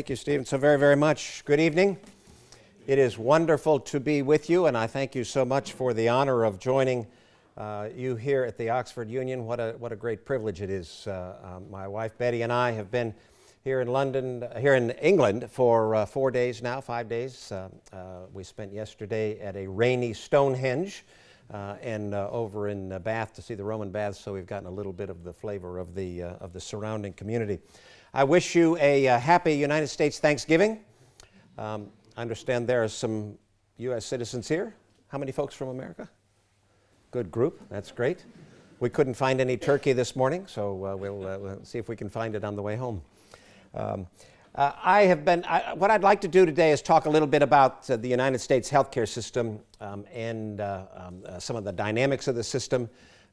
Thank you, Stephen, so very, very much. Good evening. It is wonderful to be with you, and I thank you so much for the honor of joining uh, you here at the Oxford Union. What a, what a great privilege it is. Uh, um, my wife Betty and I have been here in London, uh, here in England for uh, four days now, five days. Uh, uh, we spent yesterday at a rainy Stonehenge and over in Bath to see the Roman baths, so we've gotten a little bit of the flavor of the, of the surrounding community. I wish you a happy United States Thanksgiving. Um, I understand there are some U.S. citizens here. How many folks from America? Good group, that's great. We couldn't find any turkey this morning, so uh, we'll, uh, we'll, see if we can find it on the way home. Um, uh, I have been, I, what I'd like to do today is talk a little bit about uh, the United States healthcare system um, and uh, um, uh, some of the dynamics of the system,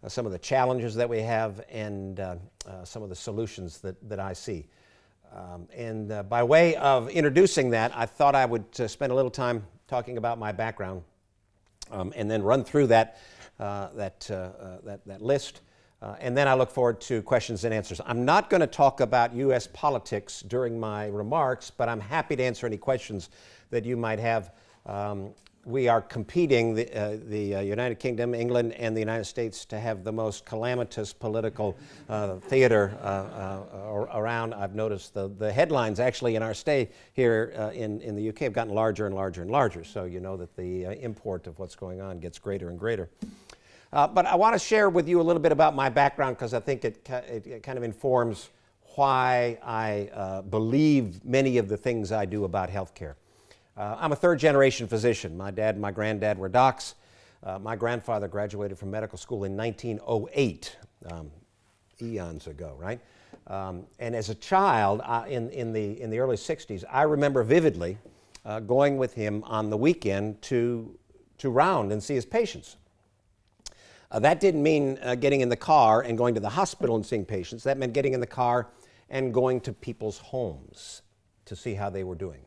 some of the challenges that we have, and some of the solutions that, that I see. Um, and by way of introducing that, I thought I would spend a little time talking about my background um, and then run through that uh, that, uh, uh, that, that list. and then I look forward to questions and answers. I'm not going to talk about U.S. politics during my remarks, but I'm happy to answer any questions that you might have. Um, we are competing, the, uh, the uh, United Kingdom, England, and the United States, to have the most calamitous political uh, theater around. I've noticed the, the headlines actually in our stay here in, in the UK have gotten larger and larger and larger, so you know that the import of what's going on gets greater and greater. Uh, but I want to share with you a little bit about my background because I think it, it, it, kind of informs why I uh, believe many of the things I do about healthcare. Uh, I'm a third generation physician. My dad and my granddad were docs. Uh, my grandfather graduated from medical school in 1908, um, eons ago, right? Um, and as a child in, in, the, in the early 60s, I remember vividly uh, going with him on the weekend to, to round and see his patients. Uh, that didn't mean uh, getting in the car and going to the hospital and seeing patients. That meant getting in the car and going to people's homes to see how they were doing.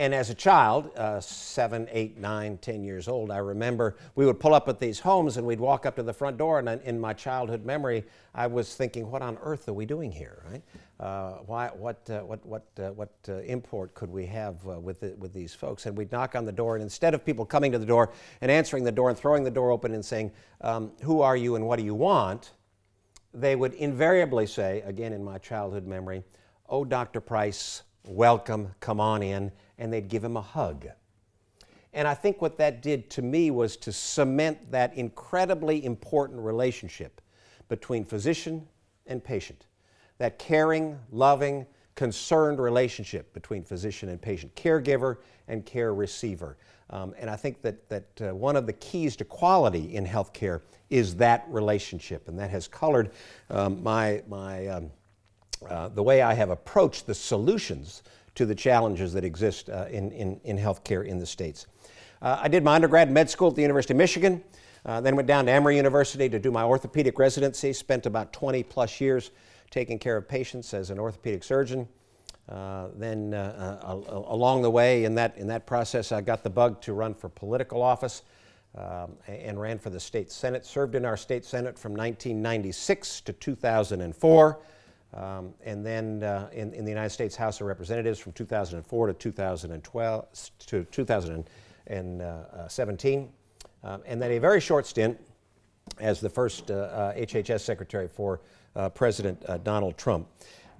And as a child, uh, seven, eight, nine, ten years old, I remember we would pull up at these homes and we'd walk up to the front door. And in my childhood memory, I was thinking, what on earth are we doing here, right? Uh, why, what, uh, what, what, uh, what uh, import could we have uh, with, the, with these folks? And we'd knock on the door, and instead of people coming to the door and answering the door and throwing the door open and saying, um, Who are you and what do you want? they would invariably say, again in my childhood memory, Oh, Dr. Price, welcome, come on in and they'd give him a hug. And I think what that did to me was to cement that incredibly important relationship between physician and patient. That caring, loving, concerned relationship between physician and patient, caregiver and care receiver. Um, and I think that, that uh, one of the keys to quality in healthcare is that relationship, and that has colored um, my, my, um, uh, the way I have approached the solutions to the challenges that exist uh, in, in, in healthcare in the States. Uh, I did my undergrad med school at the University of Michigan, uh, then went down to Emory University to do my orthopedic residency, spent about 20 plus years taking care of patients as an orthopedic surgeon. Uh, then uh, uh, along the way in that, in that process, I got the bug to run for political office um, and ran for the state senate, served in our state senate from 1996 to 2004. Um, and then uh, in, in, the United States House of Representatives from 2004 to 2012 to 2017, um, and then a very short stint as the first uh, uh, HHS secretary for uh, President uh, Donald Trump.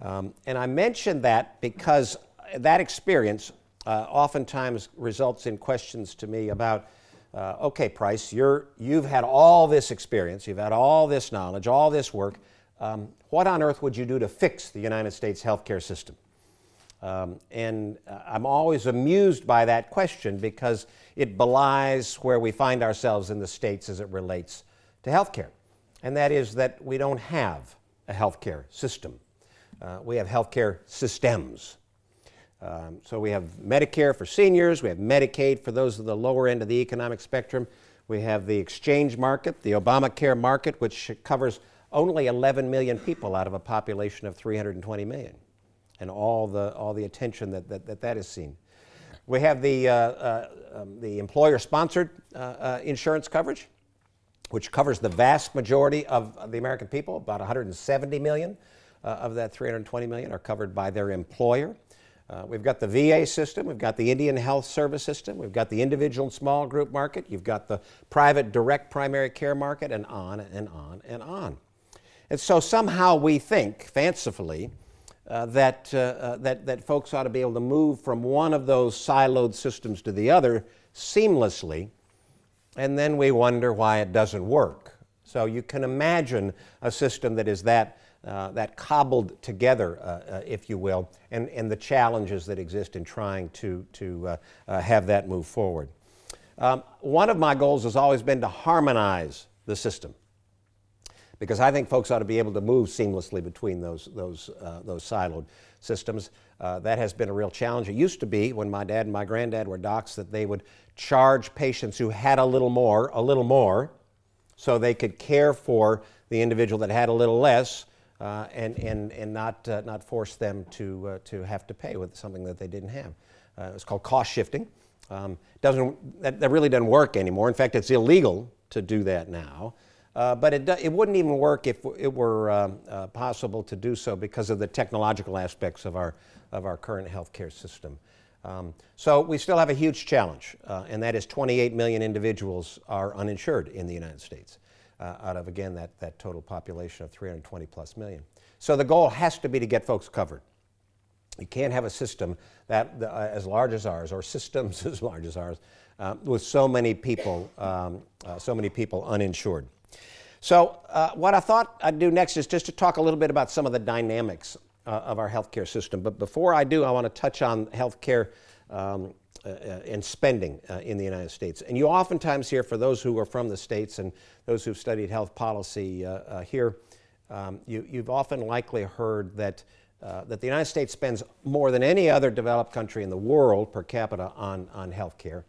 Um, and I mention that because that experience uh, oftentimes results in questions to me about. okay, Price, you're, you've had all this experience, you've had all this knowledge, all this work um, what on earth would you do to fix the United States healthcare system? Um, and uh, I'm always amused by that question because it belies where we find ourselves in the states as it relates to healthcare. And that is that we don't have a healthcare system. Uh, we have healthcare systems. Um, so we have Medicare for seniors, we have Medicaid for those at the lower end of the economic spectrum, we have the exchange market, the Obamacare market, which covers only 11 million people out of a population of 320 million, and all the, all the attention that that, that, that is seen. We have the, uh, uh, um, the employer-sponsored uh, uh insurance coverage, which covers the vast majority of the American people, about 170 million. uh, of that 320 million are covered by their employer. Uh, we've got the VA system, we've got the Indian Health Service system, we've got the individual and small group market, you've got the private direct primary care market, and on and on and on. And so somehow we think, fancifully, uh, that, uh, uh, that, that folks ought to be able to move from one of those siloed systems to the other seamlessly, and then we wonder why it doesn't work. So you can imagine a system that is that uh, that cobbled together, uh, uh, if you will, and, and the challenges that exist in trying to, to have that move forward. Um, one of my goals has always been to harmonize the system because I think folks ought to be able to move seamlessly between those, those, uh, those siloed systems. that has been a real challenge. It used to be when my dad and my granddad were docs that they would charge patients who had a little more, a little more, so they could care for the individual that had a little less uh, and, and, and not, uh, not force them to, uh, to have to pay with something that they didn't have. Uh, it's called cost shifting. Um, doesn't, that, that, really doesn't work anymore. In fact, it's illegal to do that now. Uh, but it, it wouldn't even work if it were um, uh, possible to do so because of the technological aspects of our, of our current healthcare system. Um, so we still have a huge challenge, and that is 28 million individuals are uninsured in the United States uh, out of, again, that, that total population of 320 plus million. So the goal has to be to get folks covered. You can't have a system that uh, as large as ours, or systems as large as ours, uh, with so many people, um, uh, so many people uninsured. So uh, what I thought I'd do next is just to talk a little bit about some of the dynamics uh, of our healthcare system. But before I do, I want to touch on healthcare um, uh, uh, and spending uh, in the United States. And you oftentimes hear, for those who are from the States and those who've studied health policy here, um, you, have often likely heard that, that the United States spends more than any other developed country in the world per capita on, on health care,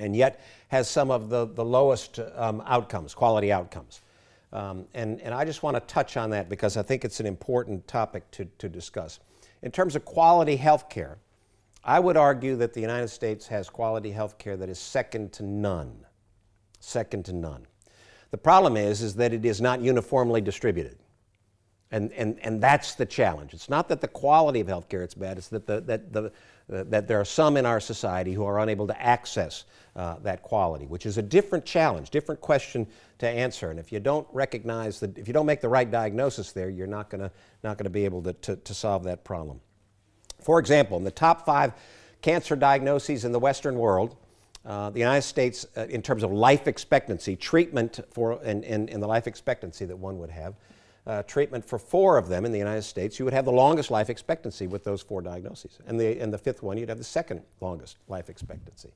and yet has some of the, the lowest um, outcomes, quality outcomes. Um, and, and I just want to touch on that because I think it's an important topic to, to discuss. In terms of quality health care, I would argue that the United States has quality health care that is second to none. Second to none. The problem is, is that it is not uniformly distributed. And, and, and that's the challenge. It's not that the quality of health care is bad, it's that, the, that, the, that there are some in our society who are unable to access uh, that quality, which is a different challenge, different question to answer. And if you don't recognize that, if you don't make the right diagnosis there, you're not going to not to be able to, to, to solve that problem. For example, in the top five cancer diagnoses in the Western world, uh, the United States, uh, in terms of life expectancy, treatment for, and, and, and the life expectancy that one would have, uh, treatment for four of them in the United States, you would have the longest life expectancy with those four diagnoses. And the, and the fifth one, you'd have the second longest life expectancy.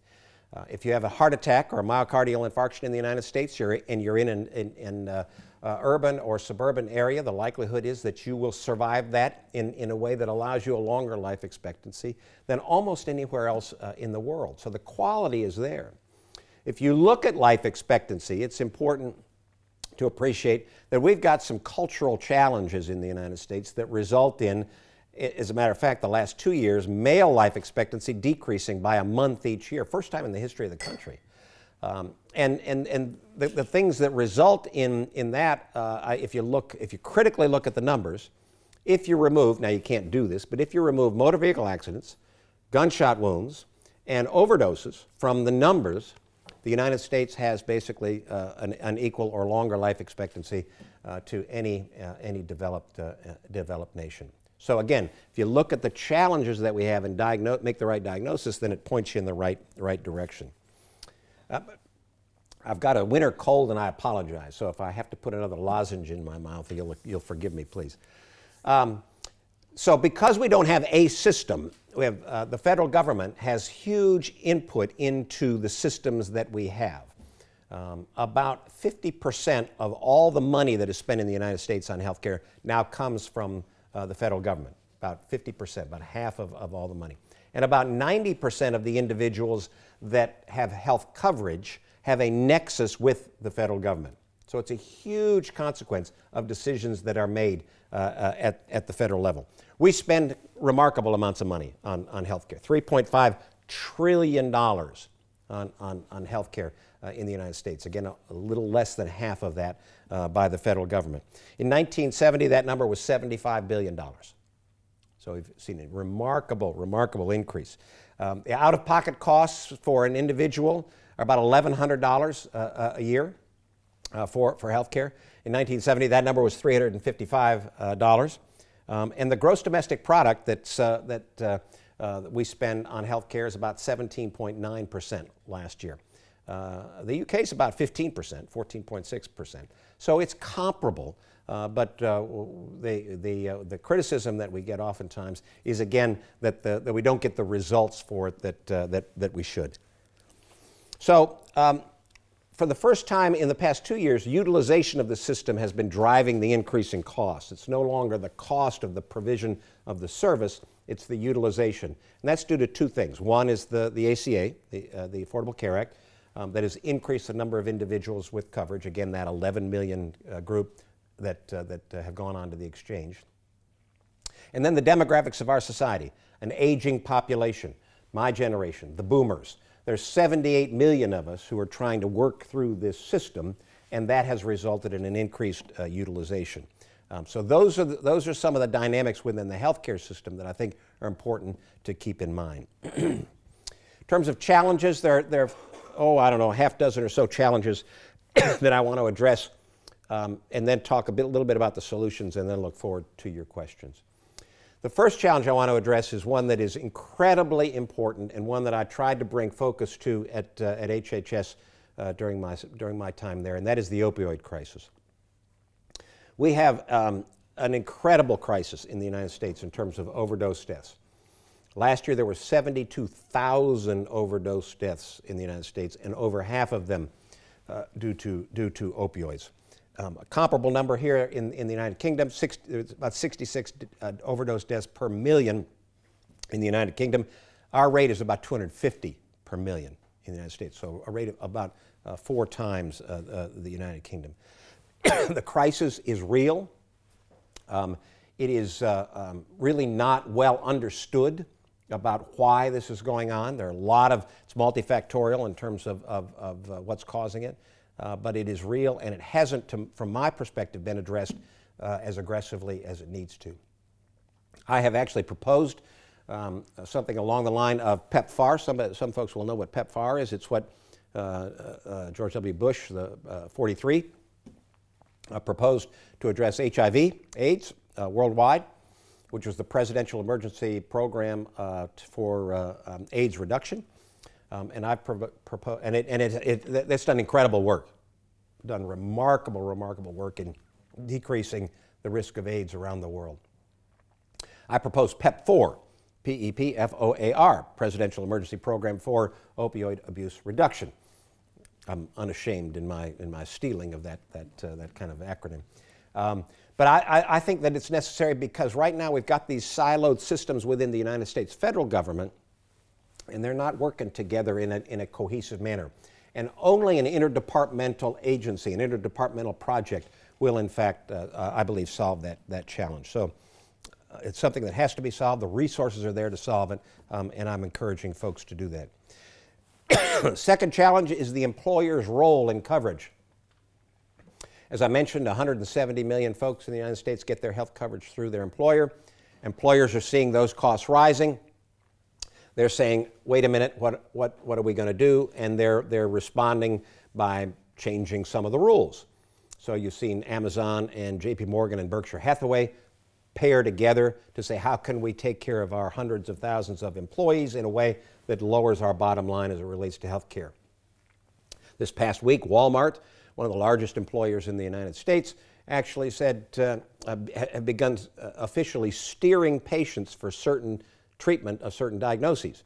Uh, if you have a heart attack or a myocardial infarction in the United States you're, and you're in an in, in, uh, uh, urban or suburban area, the likelihood is that you will survive that in, in a way that allows you a longer life expectancy than almost anywhere else uh, in the world. So the quality is there. If you look at life expectancy, it's important to appreciate that we've got some cultural challenges in the United States that result in, as a matter of fact, the last two years, male life expectancy decreasing by a month each year. First time in the history of the country. Um, and and, and the, the, things that result in, in that, uh, if you look, if you critically look at the numbers, if you remove, now you can't do this, but if you remove motor vehicle accidents, gunshot wounds, and overdoses from the numbers, the United States has basically uh, an, an, equal or longer life expectancy uh, to any, uh, any developed, developed nation. So again, if you look at the challenges that we have and diagnose, make the right diagnosis, then it points you in the right, right direction. Uh, I've got a winter cold and I apologize. So if I have to put another lozenge in my mouth, you'll, you'll forgive me, please. Um, so because we don't have a system, we have, uh, the federal government has huge input into the systems that we have. Um, about 50% of all the money that is spent in the United States on healthcare now comes from uh, the federal government. About 50%, about half of, of all the money. And about 90% of the individuals that have health coverage have a nexus with the federal government. So it's a huge consequence of decisions that are made uh, uh, at, at the federal level. We spend remarkable amounts of money on, on health care $3.5 trillion on, on, on health care uh, in the United States. Again, a, a, little less than half of that uh, by the federal government. In 1970, that number was $75 billion. So we've seen a remarkable, remarkable increase. Um, the out of pocket costs for an individual are about $1,100 uh, uh, a year uh, for, for health care. In 1970, that number was $355. Um, and the gross domestic product that's, uh, that, uh, uh, that we spend on health care is about 17.9% last year. the UK is about 15%, 14.6%. So it's comparable. Uh, but uh, the, the, uh, the criticism that we get oftentimes is again that, the, that we don't get the results for it that, that, that we should. So, um, for the first time in the past two years, utilization of the system has been driving the increase in costs. It's no longer the cost of the provision of the service, it's the utilization. And that's due to two things. One is the, the ACA, the, uh, the Affordable Care Act, um, that has increased the number of individuals with coverage, again, that 11 million uh, group that, uh, that uh, have gone on to the exchange. And then the demographics of our society, an aging population, my generation, the boomers. There's 78 million of us who are trying to work through this system, and that has resulted in an increased uh, utilization. Um, so those are, the, those are some of the dynamics within the healthcare system that I think are important to keep in mind. in terms of challenges, there, there are, oh, I don't know, a half dozen or so challenges that I want to address, um, and then talk a bit, little bit about the solutions, and then look forward to your questions. The first challenge I want to address is one that is incredibly important and one that I tried to bring focus to at, uh, at HHS uh, during, my, during my time there, and that is the opioid crisis. We have um, an incredible crisis in the United States in terms of overdose deaths. Last year, there were 72,000 overdose deaths in the United States, and over half of them uh, due, to, due to opioids. Um, a comparable number here in, in the United Kingdom, six, about 66 uh, overdose deaths per million in the United Kingdom. Our rate is about 250 per million in the United States, so a rate of about uh, four times uh, uh the United Kingdom. the crisis is real. Um, it is uh, um, really not well understood about why this is going on. There are a lot of, it's multifactorial in terms of, of, of uh, what's causing it uh, but it is real and it hasn't, to, from my perspective, been addressed uh, as aggressively as it needs to. I have actually proposed um, something along the line of PEPFAR. Some, some folks will know what PEPFAR is. It's what uh, uh George W. Bush, the uh, 43, uh, proposed to address HIV, AIDS worldwide, which was the presidential emergency program for um, AIDS reduction. Um, and I've and, it, and it, it, it's done incredible work, done remarkable, remarkable work in decreasing the risk of AIDS around the world. I propose PEPFAR, P-E-P-F-O-A-R, Presidential Emergency Program for Opioid Abuse Reduction. I'm unashamed in my, in my stealing of that, that, uh, that kind of acronym. Um, but I, I think that it's necessary because right now we've got these siloed systems within the United States federal government and they're not working together in a, in a cohesive manner. And only an interdepartmental agency, an interdepartmental project will, in fact, uh, uh, I believe, solve that, that challenge. So uh, it's something that has to be solved. The resources are there to solve it, um, and I'm encouraging folks to do that. Second challenge is the employer's role in coverage. As I mentioned, 170 million folks in the United States get their health coverage through their employer. Employers are seeing those costs rising. They're saying, wait a minute, what, what, what are we going to do? And they're, they're responding by changing some of the rules. So you've seen Amazon and JP Morgan and Berkshire Hathaway pair together to say, how can we take care of our hundreds of thousands of employees in a way that lowers our bottom line as it relates to health care? This past week, Walmart, one of the largest employers in the United States, actually said, uh, have begun uh, officially steering patients for certain treatment of certain diagnoses.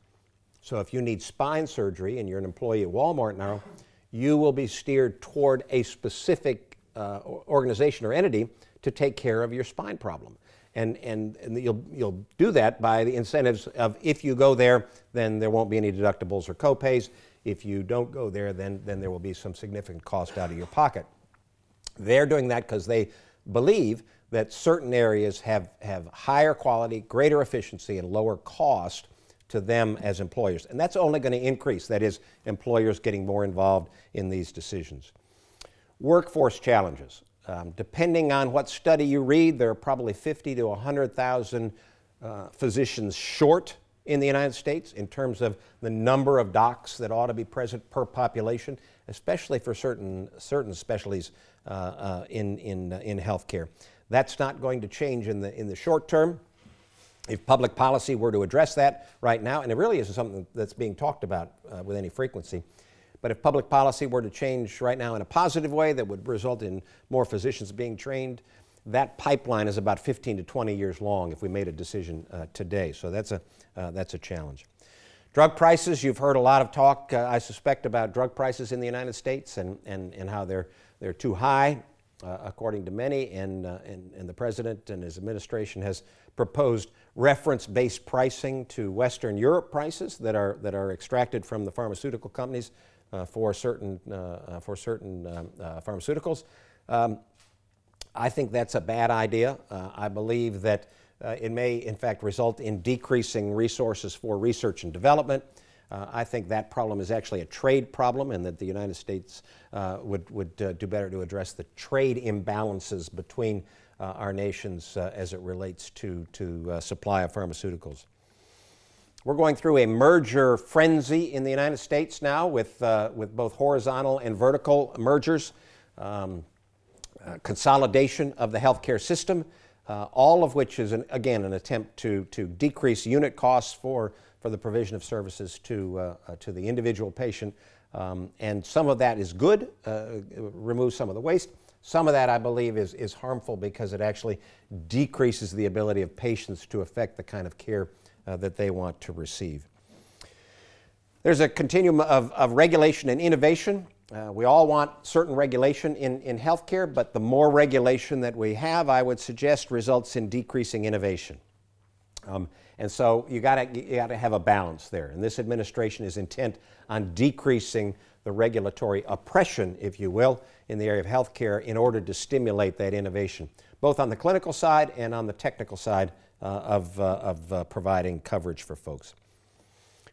So if you need spine surgery and you're an employee at Walmart now, you will be steered toward a specific uh, organization or entity to take care of your spine problem. And, and, and, you'll, you'll do that by the incentives of if you go there, then there won't be any deductibles or copays. If you don't go there, then, then there will be some significant cost out of your pocket. They're doing that because they believe that certain areas have, have higher quality, greater efficiency, and lower cost to them as employers. And that's only going to increase. That is, employers getting more involved in these decisions. Workforce challenges. Um, depending on what study you read, there are probably 50 to 100,000 uh, physicians short in the United States in terms of the number of docs that ought to be present per population, especially for certain, certain specialties uh, uh, in, in, uh, in healthcare. That's not going to change in the, in the short term. If public policy were to address that right now, and it really isn't something that's being talked about uh, with any frequency, but if public policy were to change right now in a positive way that would result in more physicians being trained, that pipeline is about 15 to 20 years long if we made a decision uh, today. So that's a, uh, that's a challenge. Drug prices, you've heard a lot of talk, uh, I suspect, about drug prices in the United States and, and, and how they're, they're too high, uh, according to many, and, uh, and, and the President and his administration has proposed reference-based pricing to Western Europe prices that are, that are extracted from the pharmaceutical companies uh, for certain, for certain um, pharmaceuticals. Um, I think that's a bad idea. Uh, I believe that uh, it may, in fact, result in decreasing resources for research and development. Uh, I think that problem is actually a trade problem and that the United States uh, would, would uh, do better to address the trade imbalances between uh, our nations as it relates to, to supply of pharmaceuticals. We're going through a merger frenzy in the United States now with, with both horizontal and vertical mergers. Um, uh, consolidation of the healthcare system, uh, all of which is, an, again, an attempt to, to decrease unit costs for, for the provision of services to, uh, uh to the individual patient. Um, and some of that is good, uh, remove some of the waste. Some of that, I believe, is, is harmful because it actually decreases the ability of patients to affect the kind of care that they want to receive. There's a continuum of, of regulation and innovation. Uh, we all want certain regulation in, in healthcare, but the more regulation that we have, I would suggest, results in decreasing innovation. Um, and so you got you to have a balance there. And this administration is intent on decreasing the regulatory oppression, if you will, in the area of healthcare in order to stimulate that innovation, both on the clinical side and on the technical side uh, of, uh, of uh, providing coverage for folks.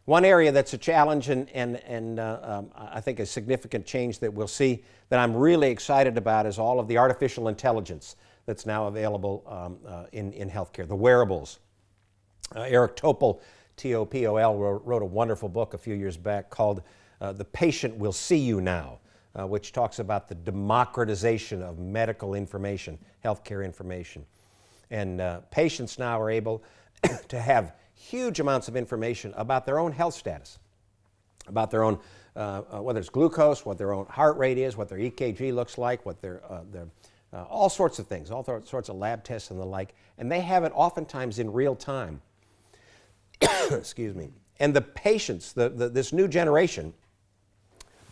One area that's a challenge and, and, and uh, um, I think a significant change that we'll see that I'm really excited about is all of the artificial intelligence that's now available um, uh, in, in healthcare, the wearables. Uh, Eric Topol, T-O-P-O-L, wrote, wrote, a wonderful book a few years back called uh, The Patient Will See You Now, uh, which talks about the democratization of medical information, healthcare information. And uh, patients now are able to have huge amounts of information about their own health status, about their own, uh, uh, whether it's glucose, what their own heart rate is, what their EKG looks like, what their, their all sorts of things, all sorts of lab tests and the like, and they have it oftentimes in real time. Excuse me. And the patients, the, the, this new generation,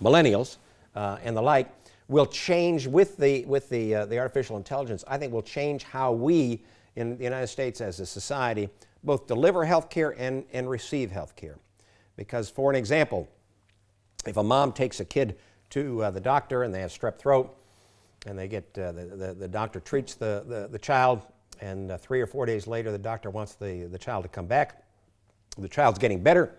millennials uh, and the like, will change with the, with the, uh, the artificial intelligence, I think will change how we in the United States as a society both deliver health care and, and receive health care. Because, for an example, if a mom takes a kid to uh, the doctor and they have strep throat, and they get uh, the, the, the, doctor treats the, the, the child, and uh, three or four days later, the doctor wants the, the child to come back. The child's getting better,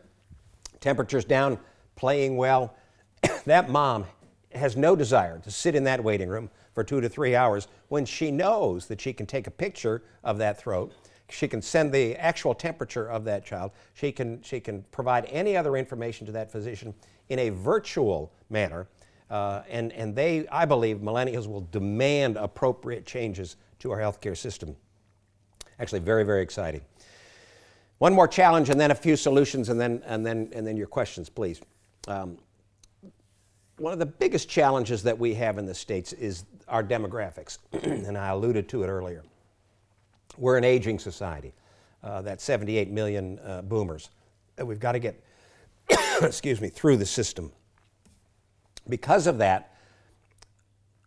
temperature's down, playing well. that mom has no desire to sit in that waiting room for two to three hours when she knows that she can take a picture of that throat she can send the actual temperature of that child. She can, she can provide any other information to that physician in a virtual manner. Uh, and, and they, I believe, millennials will demand appropriate changes to our healthcare system. Actually, very, very exciting. One more challenge and then a few solutions and then, and then, and then your questions, please. Um, one of the biggest challenges that we have in the States is our demographics, and I alluded to it earlier. We're an aging society. Uh, that 78 million uh, boomers that we've got to get, excuse me, through the system. Because of that,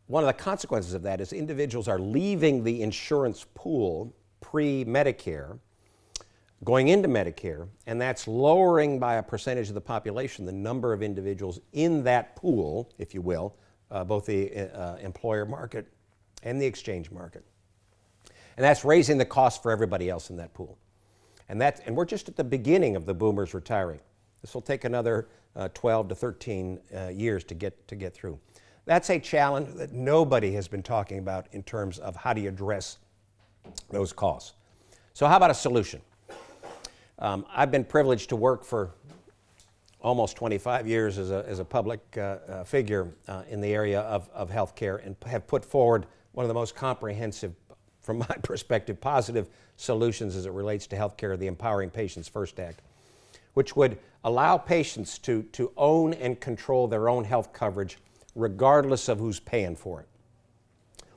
one of the consequences of that is individuals are leaving the insurance pool pre Medicare, going into Medicare, and that's lowering by a percentage of the population the number of individuals in that pool, if you will, uh, both the uh, employer market and the exchange market. And that's raising the cost for everybody else in that pool. And, that, and we're just at the beginning of the boomers retiring. This will take another uh, 12 to 13 uh, years to get, to get through. That's a challenge that nobody has been talking about in terms of how do you address those costs. So, how about a solution? Um, I've been privileged to work for almost 25 years as a, as a public uh, uh, figure uh, in the area of, of healthcare and have put forward one of the most comprehensive, from my perspective, positive solutions as it relates to healthcare, the Empowering Patients First Act, which would allow patients to, to own and control their own health coverage regardless of who's paying for it.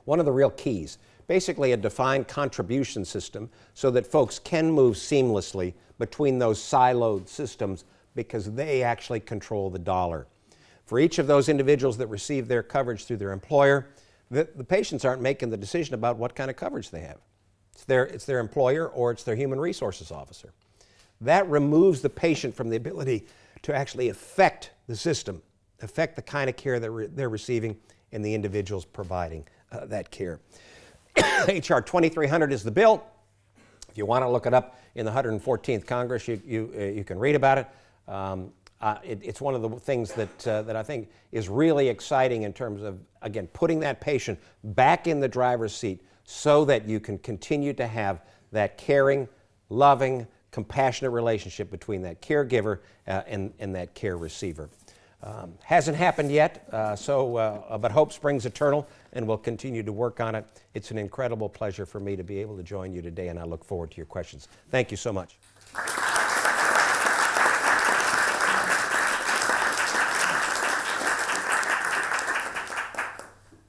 One of the real keys, basically a defined contribution system so that folks can move seamlessly between those siloed systems because they actually control the dollar. For each of those individuals that receive their coverage through their employer, the, the patients aren't making the decision about what kind of coverage they have. It's their, it's their employer or it's their human resources officer. That removes the patient from the ability to actually affect the system, affect the kind of care that re they're receiving and the individuals providing uh, that care. HR 2300 is the bill. If you want to look it up in the 114th Congress, you, you, uh, you can read about it. Um, uh, it, it's one of the things that, uh, that I think is really exciting in terms of, again, putting that patient back in the driver's seat so that you can continue to have that caring, loving, compassionate relationship between that caregiver uh, and, and that care receiver. Um, hasn't happened yet, uh, so, uh, but hope springs eternal, and we'll continue to work on it. It's an incredible pleasure for me to be able to join you today, and I look forward to your questions. Thank you so much.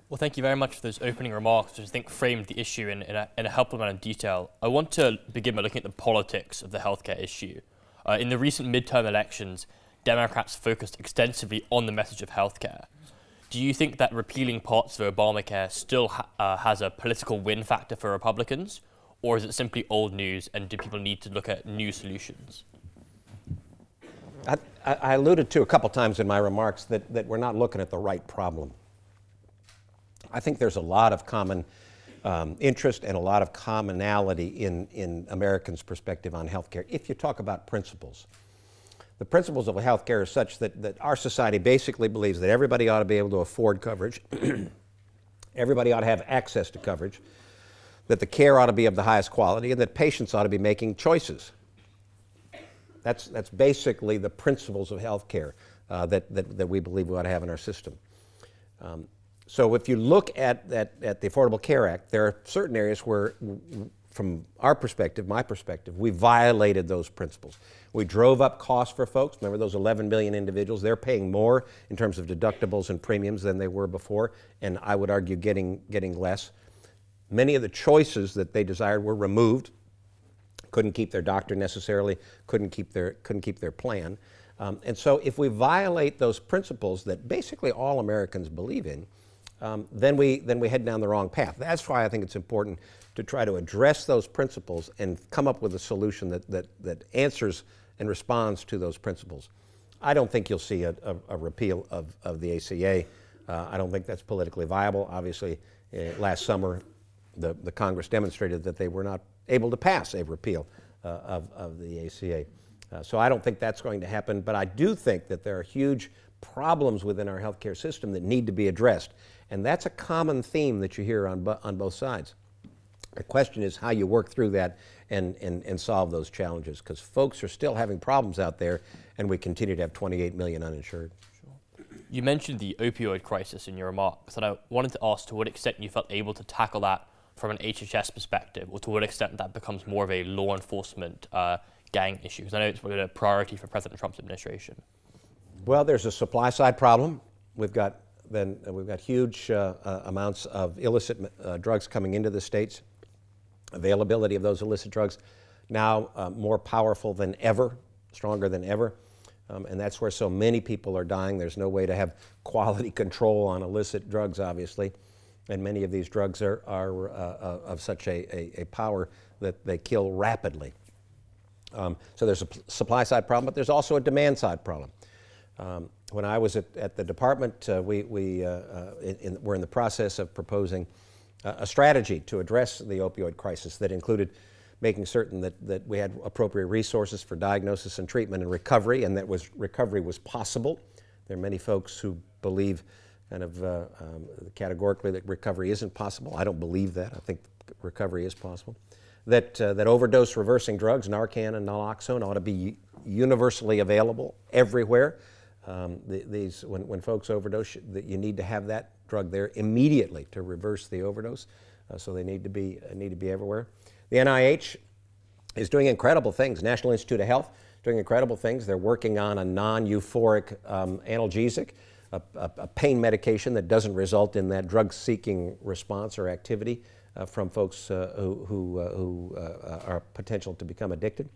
Well, thank you very much for those opening remarks, which I think framed the issue in, in, a, in a helpful amount of detail. I want to begin by looking at the politics of the healthcare issue. Uh, in the recent midterm elections, Democrats focused extensively on the message of healthcare. Do you think that repealing parts of Obamacare still ha uh, has a political win factor for Republicans, or is it simply old news and do people need to look at new solutions? I, I alluded to a couple times in my remarks that, that we're not looking at the right problem. I think there's a lot of common um, interest and a lot of commonality in, in Americans' perspective on healthcare if you talk about principles. The principles of healthcare are such that, that our society basically believes that everybody ought to be able to afford coverage, everybody ought to have access to coverage, that the care ought to be of the highest quality, and that patients ought to be making choices. That's, that's basically the principles of healthcare uh, that, that, that we believe we ought to have in our system. Um, so if you look at, at, at the Affordable Care Act, there are certain areas where, from our perspective, my perspective, we violated those principles. We drove up costs for folks. Remember those 11 million individuals? They're paying more in terms of deductibles and premiums than they were before, and I would argue getting, getting less. Many of the choices that they desired were removed. Couldn't keep their doctor necessarily, couldn't keep their, couldn't keep their plan. Um, and so if we violate those principles that basically all Americans believe in, um, then, we, then we head down the wrong path. That's why I think it's important to try to address those principles and come up with a solution that, that, that answers and responds to those principles. I don't think you'll see a, a, a repeal of, of the ACA. Uh, I don't think that's politically viable. Obviously, uh, last summer, the, the Congress demonstrated that they were not able to pass a repeal uh, of, of the ACA. Uh, so I don't think that's going to happen, but I do think that there are huge problems within our healthcare system that need to be addressed. And that's a common theme that you hear on, on both sides. The question is how you work through that and, and, and solve those challenges because folks are still having problems out there and we continue to have 28 million uninsured. Sure. You mentioned the opioid crisis in your remarks, and I wanted to ask to what extent you felt able to tackle that from an HHS perspective, or to what extent that becomes more of a law enforcement uh, gang issue. Because I know it's a priority for President Trump's administration. Well, there's a supply side problem. We've got then uh, we've got huge uh, uh, amounts of illicit uh, drugs coming into the states. Availability of those illicit drugs now uh, more powerful than ever, stronger than ever. Um, and that's where so many people are dying. There's no way to have quality control on illicit drugs, obviously. And many of these drugs are, are uh, of such a, a, a, power that they kill rapidly. Um, so there's a supply side problem, but there's also a demand side problem. Um, when I was at, at the department, uh, we, we uh, uh in, in, were in the process of proposing a strategy to address the opioid crisis that included making certain that, that we had appropriate resources for diagnosis and treatment and recovery, and that was recovery was possible. There are many folks who believe kind of uh, um, categorically that recovery isn't possible. I don't believe that. I think recovery is possible. That, uh, that overdose reversing drugs, Narcan and naloxone, ought to be universally available everywhere. Um, the, these, when, when folks overdose, you, you need to have that drug there immediately to reverse the overdose. Uh, so they need to be uh, need to be everywhere. The NIH is doing incredible things. National Institute of Health doing incredible things. They're working on a non-euphoric um, analgesic, a, a, a, pain medication that doesn't result in that drug-seeking response or activity uh, from folks uh, who, who, uh, who uh, are potential to become addicted.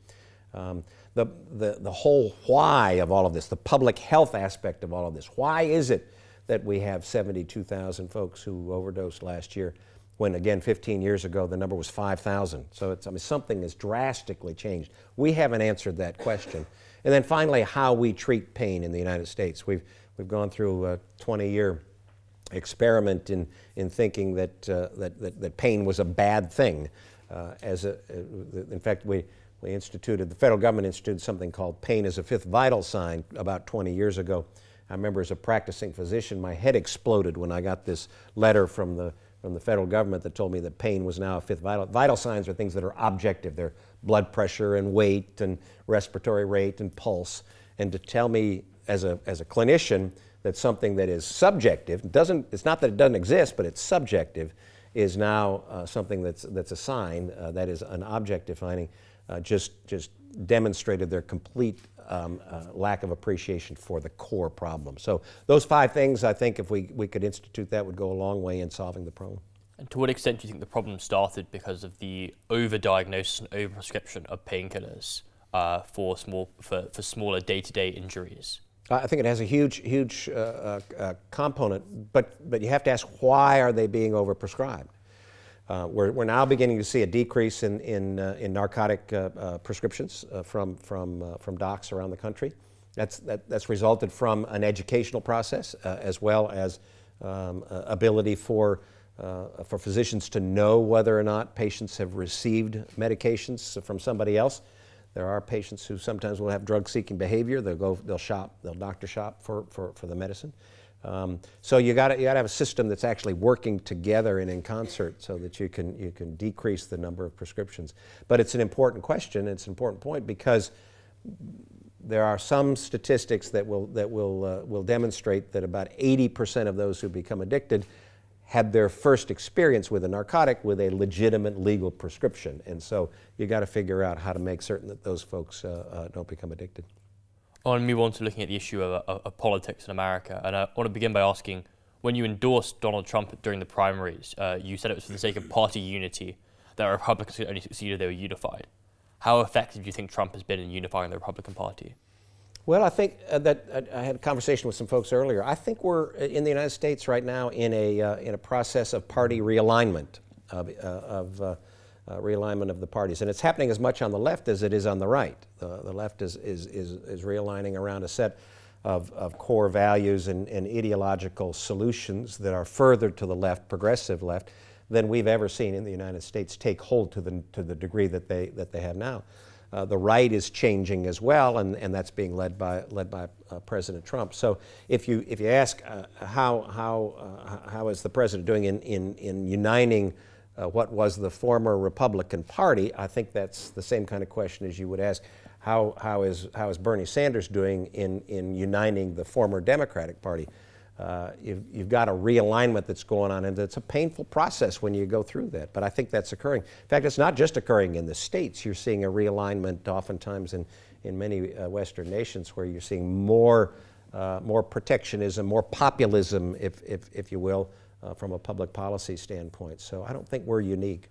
Um, the, the, the whole why of all of this, the public health aspect of all of this. Why is it that we have 72,000 folks who overdosed last year? when again 15 years ago the number was 5,000. So it's, I mean, something has drastically changed. We haven't answered that question. And then finally, how we treat pain in the United States. We've, we've gone through a 20 year experiment in, in thinking that, uh, that, that, that, pain was a bad thing. Uh, as a, uh, in fact, we, we instituted, the federal government instituted something called pain as a fifth vital sign about 20 years ago. I remember as a practicing physician, my head exploded when I got this letter from the from the federal government that told me that pain was now a fifth vital. Vital signs are things that are objective. They're blood pressure and weight and respiratory rate and pulse. And to tell me as a, as a clinician that something that is subjective, doesn't, it's not that it doesn't exist, but it's subjective, is now uh, something that's, that's a sign, uh, that is an objective finding, uh, just, just demonstrated their complete um, uh, lack of appreciation for the core problem. So those five things, I think, if we, we could institute that, would go a long way in solving the problem. And to what extent do you think the problem started because of the overdiagnosis and overprescription of painkillers uh, for small for, for smaller day-to-day injuries? I think it has a huge, huge uh, uh, uh component, but but you have to ask why are they being overprescribed? Uh, we're, we're now beginning to see a decrease in, in, uh, in narcotic uh, uh prescriptions uh, from, from, uh, from docs around the country. That's, that, that's resulted from an educational process as well as um, ability for, for physicians to know whether or not patients have received medications from somebody else. There are patients who sometimes will have drug-seeking behavior. They'll go, they'll shop, they'll doctor shop for, for, for the medicine. Um, so you got you to have a system that's actually working together and in concert so that you can you can decrease the number of prescriptions. But it's an important question. It's an important point because there are some statistics that will that will uh, will demonstrate that about 80% of those who become addicted had their first experience with a narcotic with a legitimate legal prescription. And so you got to figure out how to make certain that those folks uh, uh, don't become addicted. I want to move on to looking at the issue of, of, of, politics in America. And I want to begin by asking when you endorsed Donald Trump during the primaries, uh, you said it was for the sake of party unity that Republicans could only succeed if they were unified. How effective do you think Trump has been in unifying the Republican Party? Well, I think uh, that uh, I had a conversation with some folks earlier. I think we're uh, in the United States right now in a, uh, in a process of party realignment, of, uh, of uh, realignment of the parties. And it's happening as much on the left as it is on the right. The, the left is, is, is, is realigning around a set of, of core values and, and ideological solutions that are further to the left, progressive left, than we've ever seen in the United States take hold to the, to the degree that they, that they have now. Uh, the right is changing as well, and, and that's being led by, led by uh, President Trump. So if you, if you ask uh, how, how, uh, how is the president doing in, in, in uniting uh, what was the former Republican Party, I think that's the same kind of question as you would ask how, how, is, how is Bernie Sanders doing in, in uniting the former Democratic Party? Uh, you've, you've, got a realignment that's going on, and it's a painful process when you go through that. But I think that's occurring. In fact, it's not just occurring in the states. You're seeing a realignment oftentimes in, in many uh, Western nations where you're seeing more, uh, more protectionism, more populism, if, if, if you will, uh, from a public policy standpoint. So I don't think we're unique.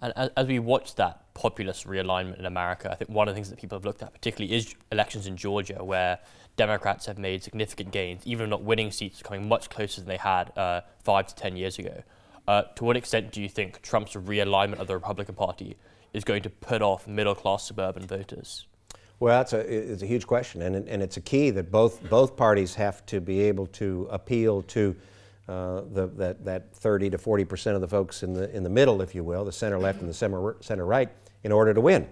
And as, as we watch that populist realignment in America, I think one of the things that people have looked at particularly is elections in Georgia, where Democrats have made significant gains, even not winning seats, coming much closer than they had uh, five to ten years ago. Uh, to what extent do you think Trump's realignment of the Republican Party is going to put off middle class suburban voters? Well, that's a, it's a huge question, and, and it's a key that both, both parties have to be able to appeal to uh, the, that, that 30 to 40 percent of the folks in the, in the middle, if you will, the center left and the center, center right, in order to win.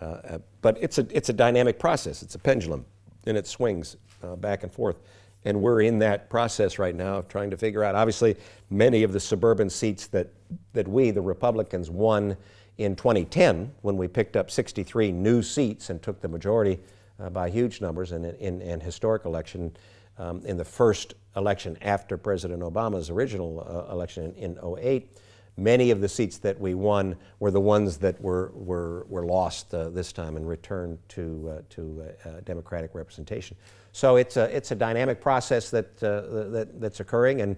Uh, uh, but it's a, it's a dynamic process. It's a pendulum, and it swings uh, back and forth. And we're in that process right now of trying to figure out. Obviously, many of the suburban seats that, that we, the Republicans, won in 2010 when we picked up 63 new seats and took the majority uh, by huge numbers in an historic election um, in the first election after President Obama's original uh, election in, in 08 many of the seats that we won were the ones that were, were, were lost uh, this time and returned to, uh, to uh, uh Democratic representation. So it's a, it's a dynamic process that, uh, that, that's occurring, and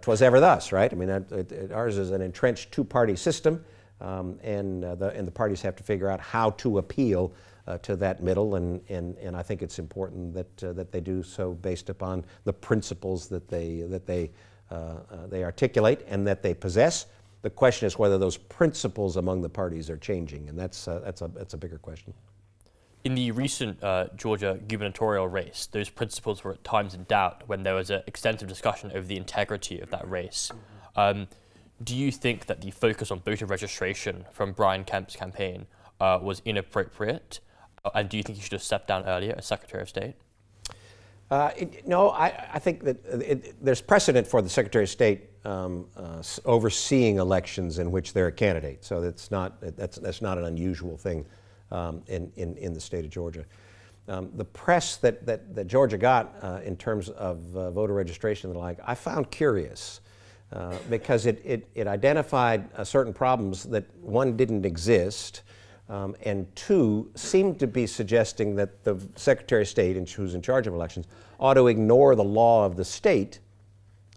twas ever thus, right? I mean, it, it, ours is an entrenched two-party system, um, and, the, and the parties have to figure out how to appeal uh, to that middle, and, and, and I think it's important that, uh, that they do so based upon the principles that they, that they, uh, they articulate and that they possess. The question is whether those principles among the parties are changing, and that's, uh, that's, a, that's a bigger question. In the recent uh, Georgia gubernatorial race, those principles were at times in doubt when there was an extensive discussion over the integrity of that race. Um, do you think that the focus on voter registration from Brian Kemp's campaign uh, was inappropriate? Uh, and do you think he should have stepped down earlier as Secretary of State? Uh, it, no, I, I, think that it, there's precedent for the Secretary of State um, uh, overseeing elections in which they're a candidate. So that's not, that's, that's not an unusual thing um, in, in, in the state of Georgia. Um, the press that, that, that Georgia got uh, in terms of uh, voter registration and the like, I found curious uh, because it, it, it identified uh, certain problems that, one, didn't exist, um, and two, seemed to be suggesting that the Secretary of State, who's in charge of elections, ought to ignore the law of the state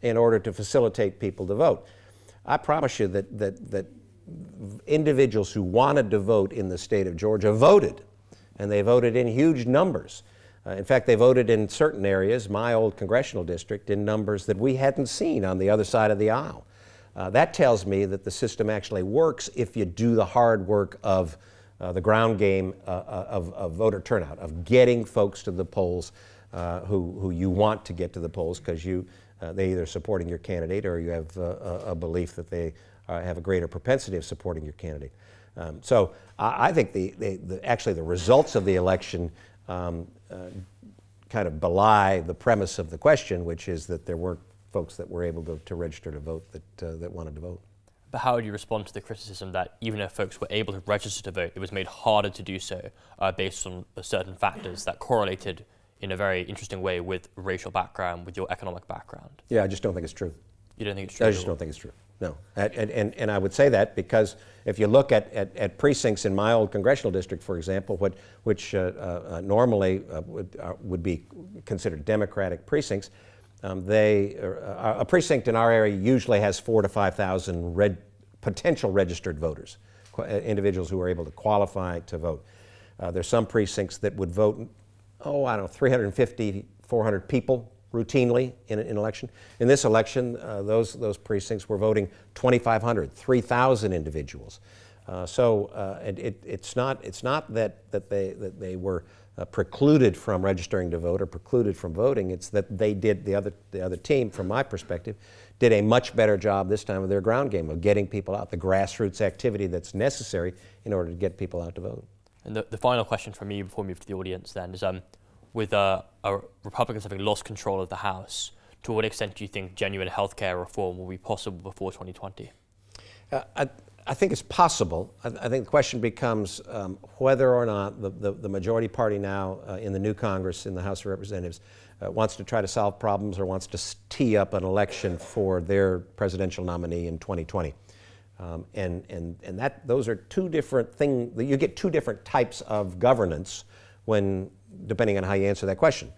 in order to facilitate people to vote. I promise you that, that, that individuals who wanted to vote in the state of Georgia voted, and they voted in huge numbers. Uh, in fact, they voted in certain areas, my old congressional district, in numbers that we hadn't seen on the other side of the aisle. Uh, that tells me that the system actually works if you do the hard work of uh, the ground game uh, uh, of, of, voter turnout, of getting folks to the polls uh, who, who you want to get to the polls because you uh, they either supporting your candidate or you have a, belief that they uh, have a greater propensity of supporting your candidate. Um, so I, I think the, the, the, actually the results of the election um, kind of belie the premise of the question, which is that there weren't folks that were able to, to register to vote that, that wanted to vote. But how would you respond to the criticism that even if folks were able to register to vote, it was made harder to do so uh, based on certain factors that correlated in a very interesting way with racial background, with your economic background. Yeah, I just don't think it's true. You don't think it's true? I just don't think it's true. No. And, and, and I would say that because if you look at, at, at precincts in my old congressional district, for example, what, which uh, uh, normally uh, would, uh, would be considered Democratic precincts, um, they, uh, a precinct in our area usually has four to 5,000 red, potential registered voters, uh, individuals who are able to qualify to vote. there's some precincts that would vote oh, I don't know, 350, 400 people routinely in an election. In this election, uh, those, those precincts were voting 2,500, 3,000 individuals. Uh, so uh, it, it, it's not, it's not that, that, they, that they were uh, precluded from registering to vote or precluded from voting. It's that they did, the other, the other team, from my perspective, did a much better job this time of their ground game of getting people out, the grassroots activity that's necessary in order to get people out to vote. And the, the final question from me before we move to the audience then is um, with uh, Republicans having lost control of the House, to what extent do you think genuine healthcare reform will be possible before 2020? Uh, I, I, think it's possible. I, I, think the question becomes um, whether or not the, the, the majority party now uh, in the new Congress, in the House of Representatives, uh, wants to try to solve problems or wants to tee up an election for their presidential nominee in 2020. Um, and and, and that, those are two different things. You get two different types of governance when, depending on how you answer that question.